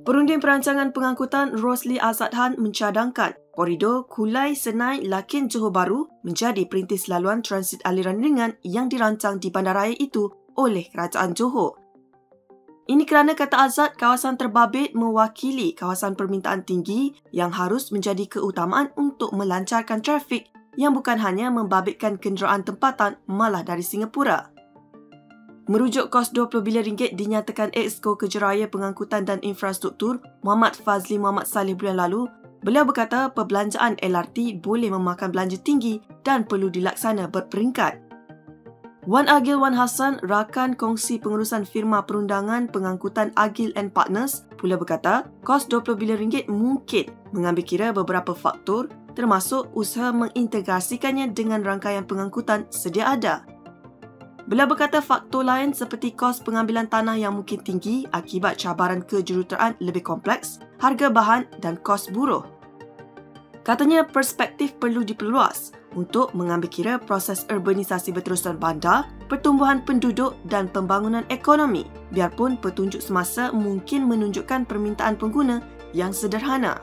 Perunding Perancangan Pengangkutan Rosli Azadhan mencadangkan koridor Kulai Senai Lakin Johor Bahru menjadi perintis laluan transit aliran ringan yang dirancang di bandaraya itu oleh Kerajaan Johor. Ini kerana kata Azad, kawasan terbabit mewakili kawasan permintaan tinggi yang harus menjadi keutamaan untuk melancarkan trafik yang bukan hanya membabitkan kenderaan tempatan malah dari Singapura. Merujuk kos 20 bilion dinyatakan Exco Kejeraya Pengangkutan dan Infrastruktur Muhammad Fazli Muhammad Saleh bulan lalu, beliau berkata perbelanjaan LRT boleh memakan belanja tinggi dan perlu dilaksana berperingkat. Wan Agil Wan Hassan, rakan kongsi pengurusan firma perundangan pengangkutan Agil and Partners, pula berkata kos 20 bilion mungkin mengambil kira beberapa faktor termasuk usaha mengintegrasikannya dengan rangkaian pengangkutan sedia ada. Beliau berkata faktor lain seperti kos pengambilan tanah yang mungkin tinggi akibat cabaran kejuruteraan lebih kompleks, harga bahan dan kos buruh. Katanya perspektif perlu diperluas untuk mengambil kira proses urbanisasi berterusan bandar, pertumbuhan penduduk dan pembangunan ekonomi biarpun petunjuk semasa mungkin menunjukkan permintaan pengguna yang sederhana.